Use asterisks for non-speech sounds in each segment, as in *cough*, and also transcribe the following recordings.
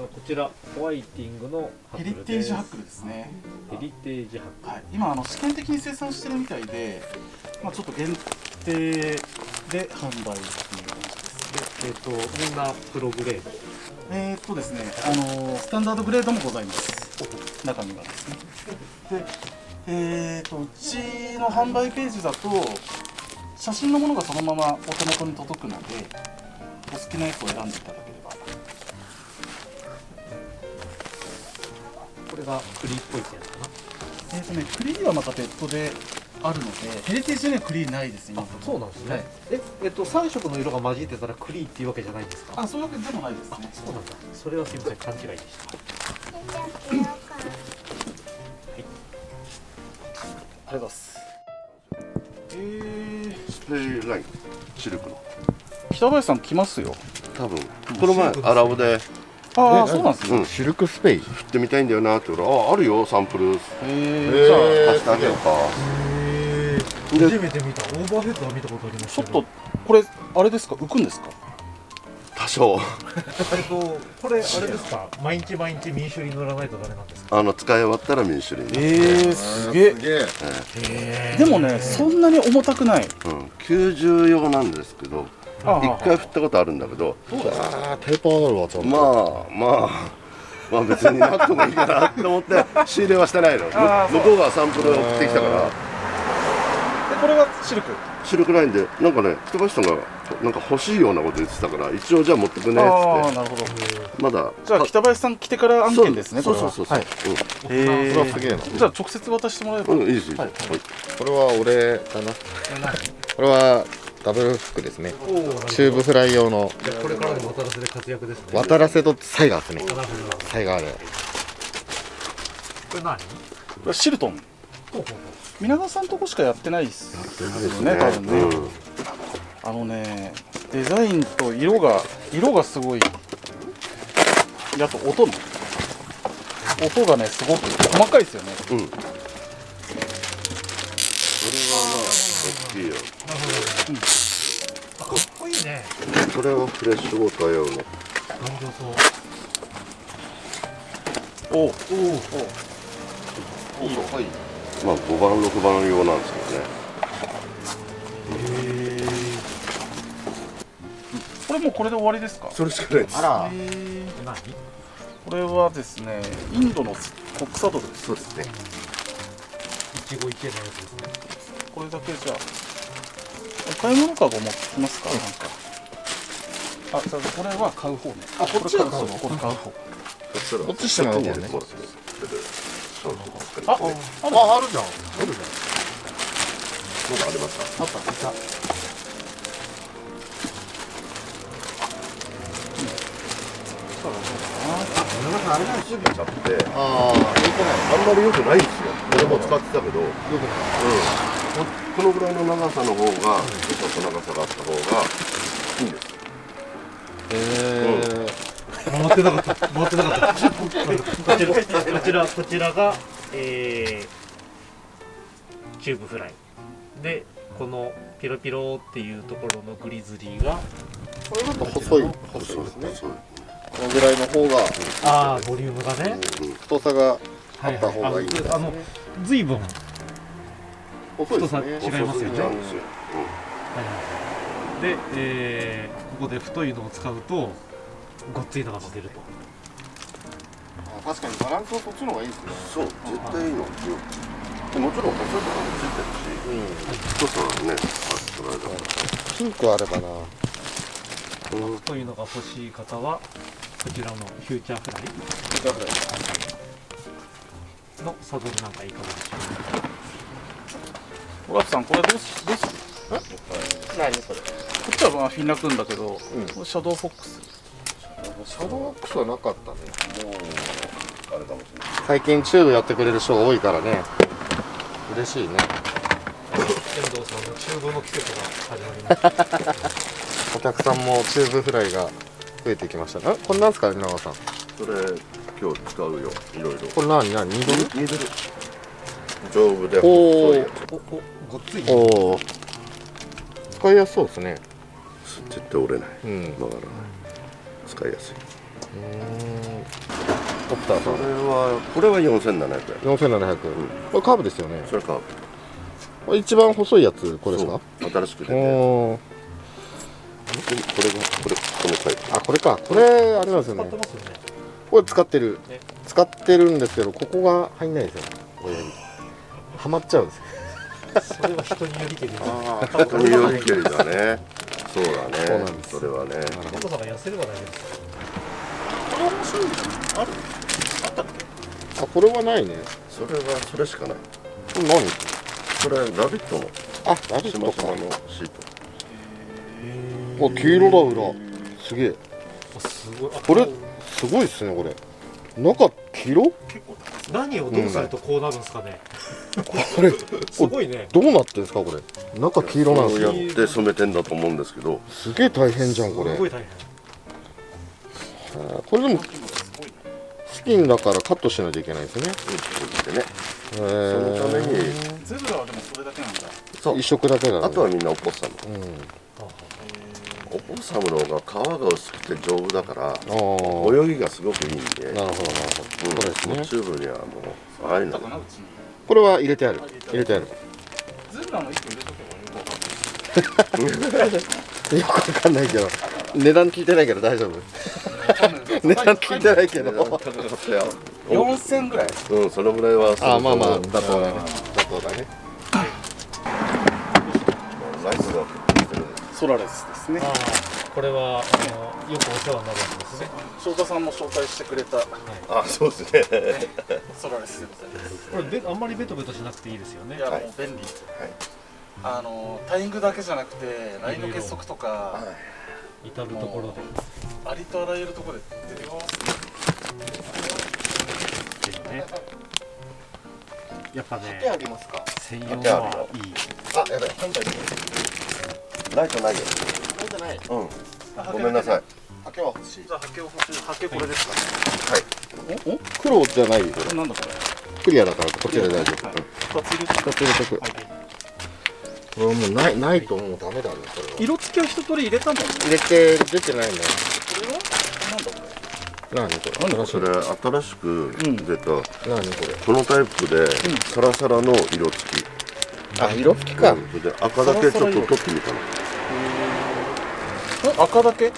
とこちらホワイティングのヘリテージハックルですね。ヘリテージハックル。はい、今あの試験的に生産してるみたいで、まあ、ちょっと限定で販売っていう感じです。でえっ、とみんなプログレード？えー、っとですね、あのスタンダードグレードもございます。中にはですね。でえー、っとうちの販売ページだと写真のものがそのままお手元に届くのでお好きなやつを選んでいただけれれがクリーっぽいってやつかな。えー、っとねクリーはまた別途であるのでヘリテージにはクリーないです今そうなんですね、はい。ええっと3色の色が混じってたらクリーっていうわけじゃないんですか？あそういうわけでもないですね。そうなんだ。それはすみません勘違いでした。ありがとうございます。えー、スプレーラインシルクの。北林さん来ますよ。多分。この前アラボでああそうなんですね、うん。シルクスペイ。振ってみたいんだよなって言うああるよサンプル。へえじゃあ貸してあげようか。で初めて見た。オーバーヘッドは見たことありますちょっとこれあれですか？浮くんですか？多少。えっとこれあれですか？毎日毎日民主に乗らないとダメなんですか？あの使い終わったら民主に、えー、すげえ。えでもねそんなに重たくない。うん、90用なんですけど。あ一回振ったことあるんだけど。あーテーパーなるわちゃんと。まあまあまあ別になくてもいいかなと思って仕入れはしてないの。向こうがサンプルを送ってきたから。でこれがシルク？シルクラインでなんかね北橋さんがなんか欲しいようなこと言ってたから一応じゃあ持ってくねっつっああなるほど。てまだじゃあ北林さん来てから案件ですねそうそうそうそう、はい。えそれはすげえな。じゃあ直接渡してもらえば、うん、うん、いいですいいです、はい。はいこれは俺だな。これはダブルフックですね。チューブフライ用の。これからの渡良瀬で活躍ですね。渡らせとサイガーですね。なるほどサイガーで。これ何？これシルトン。皆川さんとこしかやってないです。ですね。多分ね、うん。あのねデザインと色が色がすごい。であと音ね音がねすごく細かいですよね。うん。これはまあ大きいようかっこいいね。これはフレッシュウォー。ター。用の頑丈そうおおおいいよはいまあ5番6番用なんですけどねこれもうこれで終わりですかそれしかないですあら何これはですねインドの国サドルですそうですね一期一会のやつですねこれだけじゃあお買い物かご持ってきますか、なん。かあじゃあこれは買う方ね。あこっちは買う方。これ買う方。こっちしてもらうもんねそうですああああるじゃん。まだありましたあった。いたあれが過ぎちゃってあああんまり良くないんですよ。俺も使ってたけど、うん、ここのぐらいの長さの方がちょっと長さがあった方がいいんです。え回ってなかった。回ってなかった。こちらこちらこちらがえー、チューブフライ。でこのピロピロっていうところのグリズリーがこれだと細い。細そうですね。このぐらいの方がああボリュームがね。太さがあった方がいいああの随分太さ違いますよね。細すぎちゃうん。でえーここで太いのを使うとごっついのが出ると。あ確かにバランスはそっちの方がいいですね。そう絶対いいの、でもちろん細いとかもついてるし、太さはねあそれだからピンクあればな太いのが欲しい方はこちらのフューチャーフライ。のサドルなんかいいかもしれない小笠さんこれどうしどうする何それ？こっちはまあフィンラクーンだけど、うん。これシャドウフォックス。シャドーフォックスはなかったね。あれかもしれない。最近チューブやってくれる人が多いからね。嬉しいね。遠藤さんのチューブの季節が始まりましたお客さんもチューブフライが増えてきました。あこれなんですか稲川さん。それ今日使うよいろいろ。これ何何？ニドル？ニドル。丈夫で細いやおおごっついおお使いやすそうですね。つ絶対折れない。うん。曲がらない。使いやすい。オプターさん。これはこれは4700円。4700、これカーブですよね。それかこれ一番細いやつこれですか？新しく出てこれがこれこのタイプあこれか。これあれなんですよね。使ってますよね。これ使ってるね使ってるんですけどここが入んないですよ親指はまっちゃうんですよそれは人によりけりああ本当に良い。距離だね。そうだね。そうなんですそれはね。ヤコさんが痩せれば大丈夫ですこれ面白いんじゃないあるあったっけあこれはないね。それはそれしかないこれ何これラビットのあラビットかのシートあ黄色だ裏すげえすごいこれすごいっすね。これ中黄色結構何をどうするとこうなるんですかね、これすごいね。どうなってんですかこれ？中黄色なんですよ。やって染めてんだと思うんですけど。すげえ大変じゃんこれ。すごい大変。これでもスキンだからカットしないといけないんですよね。うんね。へそーのために。ゼブラはでもそれだけなんだ。そう。一色だけなのあとはみんなオポッサムうんオポッサムの方が皮が薄くて丈夫だから泳ぎがすごくいいんで。なるほどなるほど、うん。そうですねチューブにはもうああいうのこれは入れてある。入れてある。ゼブラの1個入れとけばよくわかる *laughs* よくわかんないけど。値段聞いてないけど大丈夫。*laughs* 値段聞いてないけど。高かったよ。4000ぐらい。うんそのぐらいはあーまあまあ。うん。妥当だね。妥当だね。ライスがしてるんですソラレスですね。ああこれはあのよくお世話になるやつですね。翔太さんも紹介してくれた。あそうですね。ソラレスでございますこれべあんまりベトベトしなくていいですよね。いやもはい。う便利。はい。あのタイングだけじゃなくてラインの結束とか至るところでありとあらゆるところで出てきます。ね。やっぱねありますか？専用はいい。あやばい。本体ライトないよそうじゃないうん。ごめんなさい。ハケは欲しい。じゃあハケを欲しい。ハケこれですか。ねおお黒じゃないよこれ。なんだこれ。クリアだからこっちで大丈夫。2つ入れて二つ入れとく。これはもうないないともうダメだねこれは。色付きは一通り入れたもんね入れて出てないね。これは？なんだこ何これ？それ？新しく出た。何これ？このタイプでサラサラの色付き。あ色付きか。それで赤だけちょっと取ってみたの赤だけ？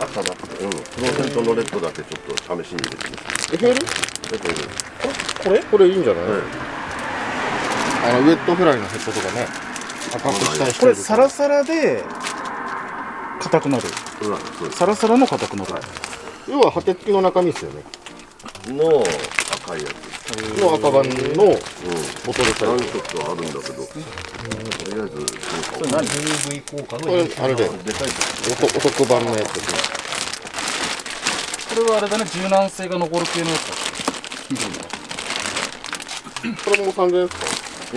赤だけ。うん。フローゼントのレッドだけちょっと試しに入れてみたえ減る？でこれでこれ？これいいんじゃない、はい。あのウェットフライのヘッドとかね。赤くしたい人いるこれサラサラで硬くなる。うんサラサラの硬くなる。要はハテ付きの中身ですよね。の赤いやつの赤版のうん。ボトルタイ何プ色かあるんだけど。とりあえず。それ何？UV 効果のこれあれで。でかいおお得版のやつ。これはあれだね。柔軟性が残る系のやつだ。これも3000円ですか？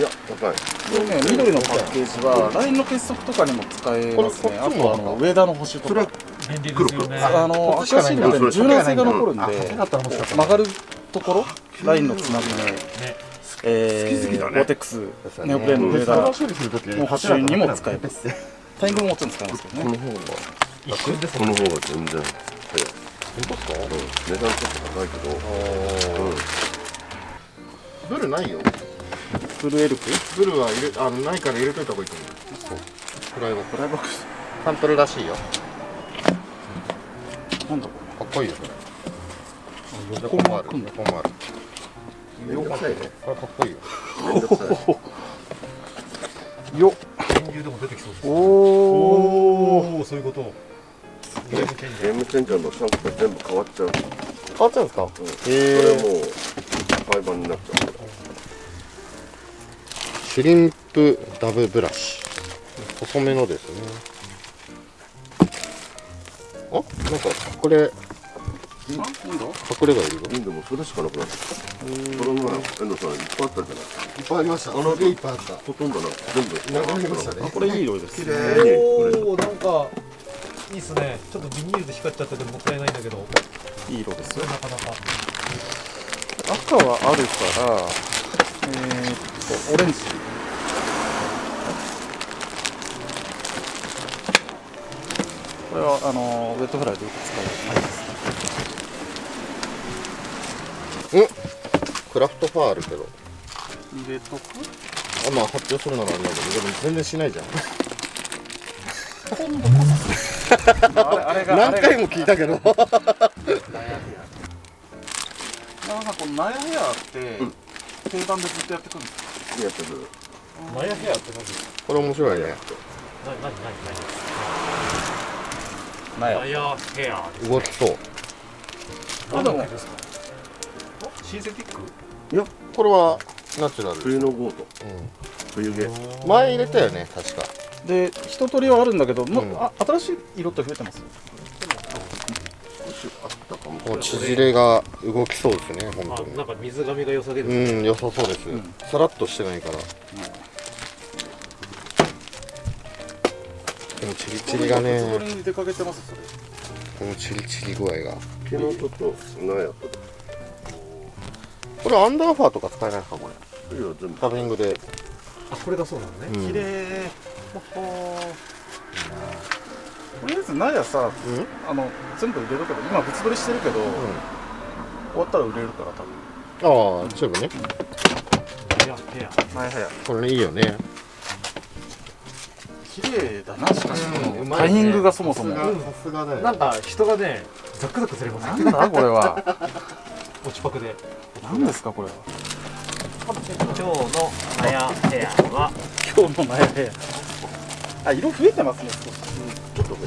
いや高い。これね緑のパッケージはラインの結束とかにも使えますね。あとあの上田の星とか。便利ですよね。あの赤シールで柔軟性が残るんでだったら欲しかった。曲がるところ？ラインのつなぎ目ね。えーゴーテックスネオプレーンの上田の処理するとき補修にも使えます。タイミングももちろん使えますけどね。この方が一瞬です。この方が全然早い。本当ですか？値段ちょっと高いけど。うん。ブルないよ。フルエルク？ブルは入れあのないから入れといた方がいいと思う。そうフライボックス。フライボックス。サンプルらしいよ。なんだこかっこいいよこれ横もある横もある。めんどくさいねこれかっこいいよよ電流でも出てきそうです。おおおおそういうこと。ゲームチェンジゲームチェンジャーのシャンプーが全部変わっちゃう。変わっちゃうんですか？それへえもう廃盤になっちゃう。シュリンプダブブラシ。細めのですね。あ？なんかこれ隠れがいるよいいん。でもそれしかなくなってきた。この前遠藤さんいっぱいあったじゃないいっぱいありました。あのいっぱいあった。ほとんどなく全部。なくなりましたね。これいい色です綺麗。にこれおおなんかいいっすね。ちょっとビニールで光っちゃっててもったいないんだけど。いい色ですよ。なかなか。赤はあるからえー、っとオレンジ。これはあのウェットフライでよく使う。やつですねクラフトファーあるけど。入れとく？あまあ発表するならあれだけどでも全然しないじゃん。何回も聞いたけど。なんかこのナヤヘアって定番でずっとやってくるんですかやってる。マヤヘアって何？これ面白いね。な何何ナ何マヤヘア動きそう何だっけですかシンセティックいやこれはナチュラル、冬のゴート。う冬毛。ん、前入れたよね確か。で一通りはあるんだけど、もううん。あ新しい色って増えてます？あったかもこの縮れが動きそうですね本当に。あなんか水がみが良さげですね。うん良さそうです、ん。さらっとしてないから、でもチリチリがね。それに出かけてますそれ。このチリチリ具合がキノトとナヤとこれアンダーファーとか使えないですかこれ。いや全部。ダビングで、あこれがそうなのね。うん。綺麗。ほほとりあえずナヤさうん？あの全部入れるけど今物撮りしてるけど、終わったら売れるから多分。ああチューブね。ヘアナヤヘアこれねいいよね。綺麗だなしかし、うんうまいね。タイミングがそもそも、さすがだなんか人がねザックザクずれますなんだこれは。*laughs* 落ちパクで。何ですかこれは。今日のマヤヘアは。今日のナヤヘアあ色増えてますね少し。ちょっとね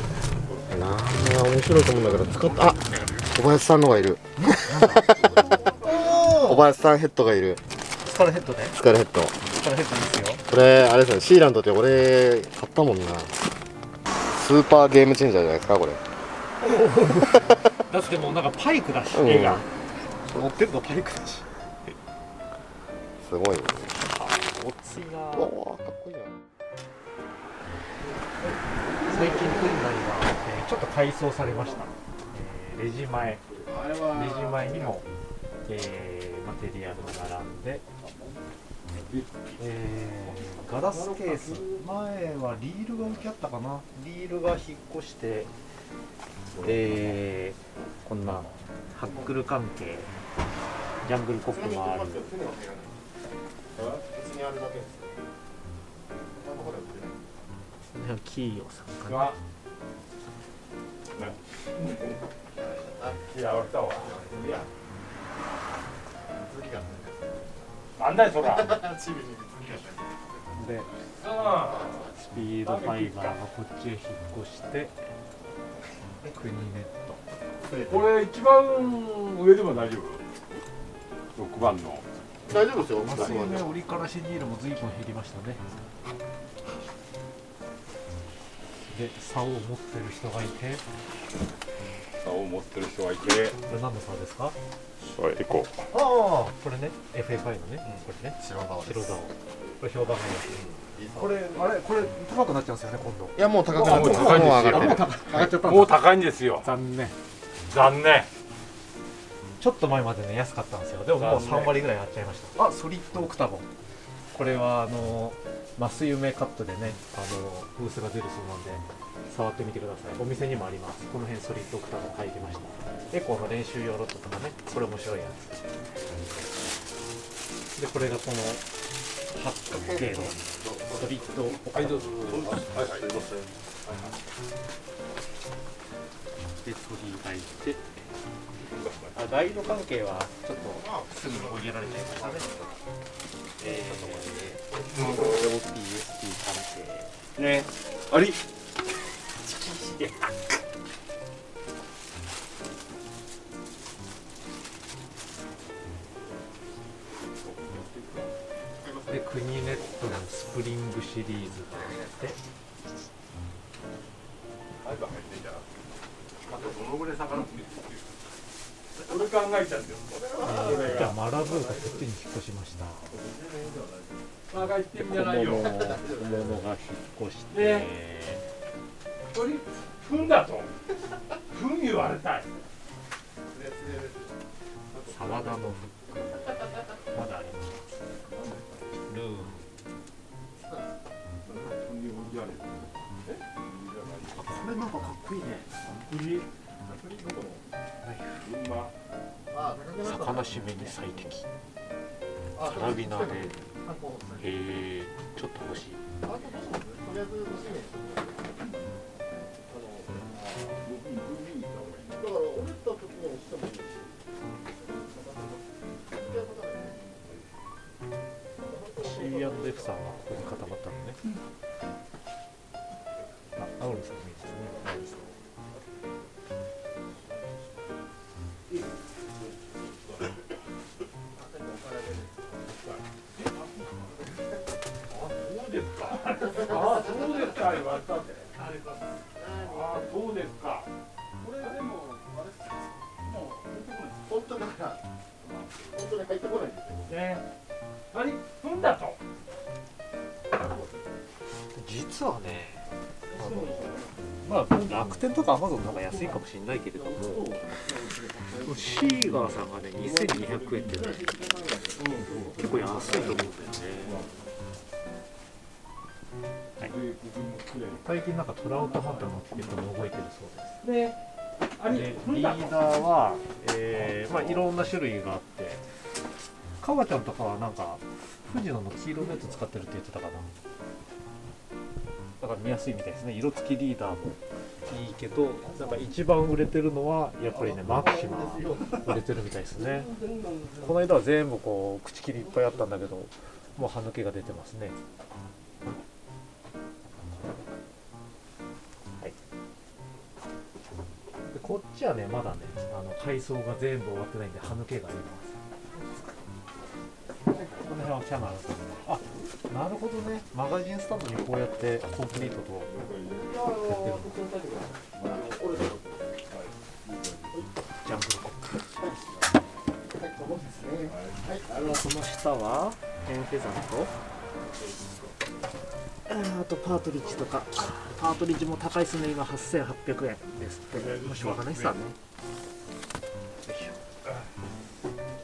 なあ面白いと思うんだけど使ったあ小林さんのがいる。*laughs* 小林さんヘッドがいるスカルヘッドね。スカルヘッド。スカルヘッドですよ。これあれですねシーランドって俺買ったもんな。スーパーゲームチェンジャーじゃないですかこれ。だってもうなんかパイクだしうん。絵ってるのパイクだし。すごいね。おついな。うわーかっこいいな。最近訓練が、えーちょっと改装されました、えーレジ前。レジ前にも、えーマテリアルが並んで、えーガラスケース。前はリールが置いてあったかな。リールが引っ越して、えーこんなハックル関係ジャングルコップもある。キーヨさん。かななんだよそら。*laughs* でスピードファイバーがこっちへ引っ越してクニネット。これ一番上でも大丈夫？6番の。大丈夫ですよマスユメ折りからしニールも随分減りましたね。で竿を持ってる人がいて。竿を持ってる人がいて。これ何の竿ですか？それエコああこれね FFI のね、これね。白顔白竿これ評判がいいこれあれこれ高くなっちゃうんですよね今度。いやもう高くなってるもう高いんですよ。もう上がってる上がっちゃったもう高いんですよ。残念。残念。ちょっと前までね安かったんですよ。でももう3割ぐらい上がっちゃいました。あソリッドオクタゴン。これはあのマス夢カットでねあのブースが出るそうなんで触ってみてください。お店にもあります。この辺ソリッドオクタゴン入りました。エコーの練習用ロットとかねこれ面白いやつ。でこれがこの八角形のソリッドオクタゴンで取り入ってあガイド関係はちょっとすぐに補げられちゃい。ましたね。えー、OPSP 関係ねありこれ考えたんですよじゃあマラブーがこっちに引っ越しました。考えてんじゃないよ物小物が引っ越して、ねこれ踏んだと踏ん言われたい沢田のフックまだありますルーンこれなんかかっこいいねいい魚締めに最適。カラビナで。へえちょっと欲しい。さんはここに固まったのね、あ、青野さんもいいですねそうですか。言われたんで。ああ、そうですか。これでもあれもう本当だから本当に入ってこないんですよね。何踏んだと。実はねまあ楽天とかアマゾンの方が安いかもしれないけれどもシーガーさんがね2200円ってね結構安いと思うんだよね最近なんかトラウトハンターのチケットも動いてるそうです。で、あれで踏んだと。リーダーは、えーまあ、いろんな種類があってかわちゃんとかはなんか富士野の黄色のやつ使ってるって言ってたかな。だから見やすいみたいですね。色付きリーダーもいいけどなんか一番売れてるのはやっぱりねマキシマ売れてるみたいですね。この間は全部こう口切りいっぱいあったんだけどもう歯抜けが出てますね。こっちはねまだねあの改装が全部終わってないんで歯抜けがあります。この辺はキャナルさんね。あなるほどね。マガジンスタンドにこうやってコンクリートと。やってるの。ジャングルコック。その下はエンフェザンとあとパートリッジとか。パートリッジも高いですね今8800円ですって。もうしょうがないね。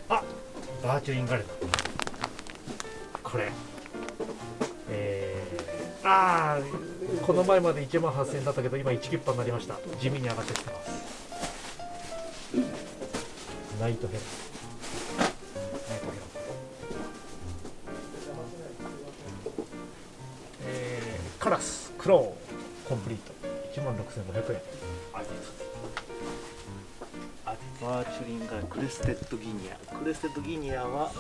あバーチュリンガルダ。これ。えー、あーこの前まで1万8000円だったけど今1キュッパになりました。地味に上がってきてます。ナイトヘラナクローコンプリート。1万6500円。バーチュリンガクレステッドギニア。クレステッドギニアは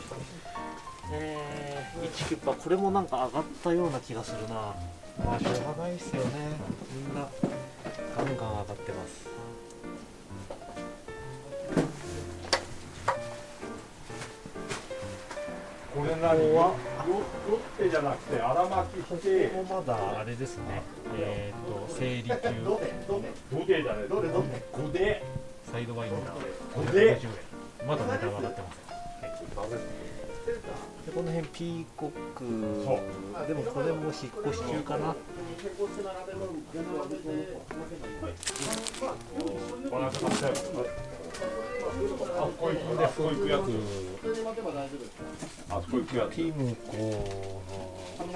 えー、1キュッパ。これもなんか上がったような気がするな。まあしょうがないっすよね。みんなガンガン上がってます。これなりはロッテじゃなくて荒巻きしてここもまだあれですね。えっ、と整理中。土手じゃないどれどれ？五でサイドワインダーこれ550円。まだ値段上がってません、はい、でこの辺ピーコック。そでもこれも引っ越し中かなあそこ行くあそこ行くやつ。あそこ行くやつ。ティムコの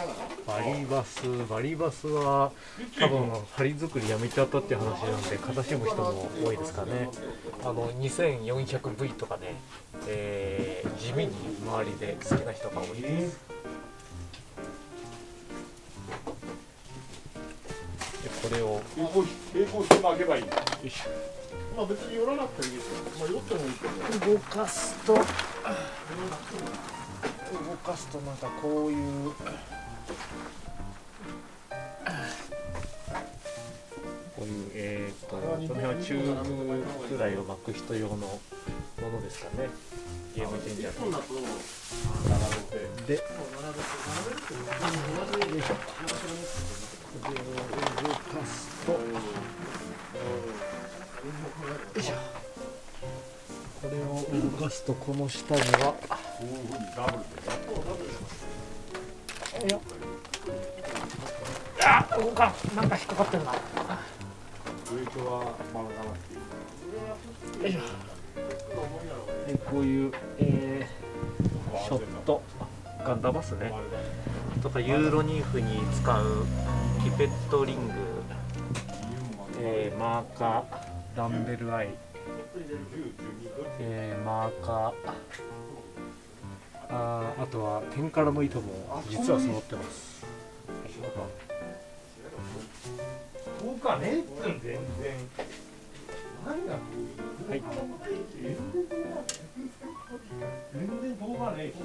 バリバスバリバスは多分針作りやめちゃったっていう話なんで悲しむ人も多いですかね。あの 2400V とかね、えー地味に周りで好きな人が多いです。これを。並行し並行して巻けばいい。よいしょ。まあ別に寄らなくていいですよまあ寄ってもいいけど。動かすと。動かすとなんかこういう。こういうえー、っとこの辺はチューブくらいを巻く人用のものですかね。ゲームチェンジャーと。で。よいしょ。で動かすとよいしょこれを動かすとこの下にはこういうふうにダブルでいやあ動かんなんか引っかかってるなウェイトは曲がらな。くていいよいしょでこういう、えー、ショット。ガンダマスね。とかユーロニーフに使うピペットリング、えーマーカーダンベルアイ、えーマパーカー。あーあとは天からの糸も実は揃ってます。そう。かねっつん全然何がはい全然動画ねえし